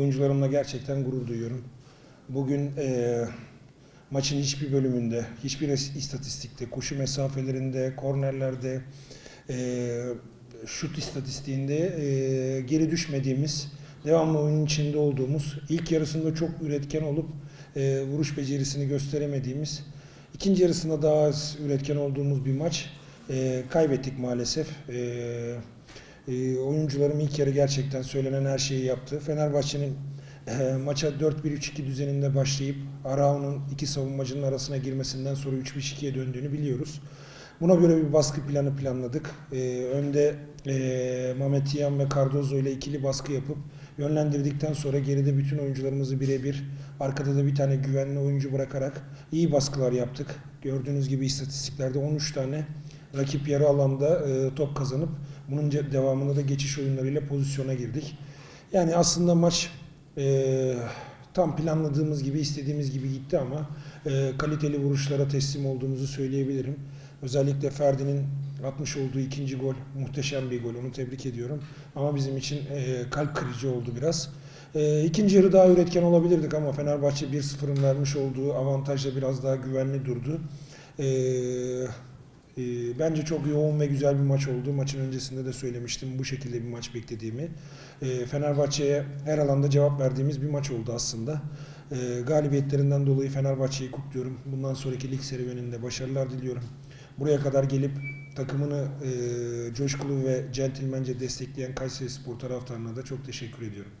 Oyuncularımla gerçekten gurur duyuyorum. Bugün eee, maçın hiçbir bölümünde, hiçbir is- istatistikte, koşu mesafelerinde, kornerlerde, eee, şut istatistiğinde eee, geri düşmediğimiz, devamlı oyunun içinde olduğumuz, ilk yarısında çok üretken olup eee, vuruş becerisini gösteremediğimiz, ikinci yarısında daha az üretken olduğumuz bir maç. Eee, kaybettik maalesef. Eee e, oyuncularım ilk yarı gerçekten söylenen her şeyi yaptı. Fenerbahçe'nin maça 4-1-3-2 düzeninde başlayıp Arao'nun iki savunmacının arasına girmesinden sonra 3-5-2'ye döndüğünü biliyoruz. Buna göre bir baskı planı planladık. E, önde e, Mehmet Yiyan ve Cardozo ile ikili baskı yapıp yönlendirdikten sonra geride bütün oyuncularımızı birebir arkada da bir tane güvenli oyuncu bırakarak iyi baskılar yaptık. Gördüğünüz gibi istatistiklerde 13 tane rakip yarı alanda top kazanıp bunun devamında da geçiş oyunlarıyla pozisyona girdik. Yani aslında maç e, tam planladığımız gibi, istediğimiz gibi gitti ama e, kaliteli vuruşlara teslim olduğumuzu söyleyebilirim. Özellikle Ferdi'nin atmış olduğu ikinci gol muhteşem bir gol. Onu tebrik ediyorum. Ama bizim için e, kalp kırıcı oldu biraz. E, ikinci yarı daha üretken olabilirdik ama Fenerbahçe 1-0'ın vermiş olduğu avantajla biraz daha güvenli durdu. E, e, bence çok yoğun ve güzel bir maç oldu. Maçın öncesinde de söylemiştim bu şekilde bir maç beklediğimi. E, Fenerbahçe'ye her alanda cevap verdiğimiz bir maç oldu aslında. E, galibiyetlerinden dolayı Fenerbahçe'yi kutluyorum. Bundan sonraki lig serüveninde başarılar diliyorum. Buraya kadar gelip takımını e, coşkulu ve centilmence destekleyen Kayseri Spor taraftarına da çok teşekkür ediyorum.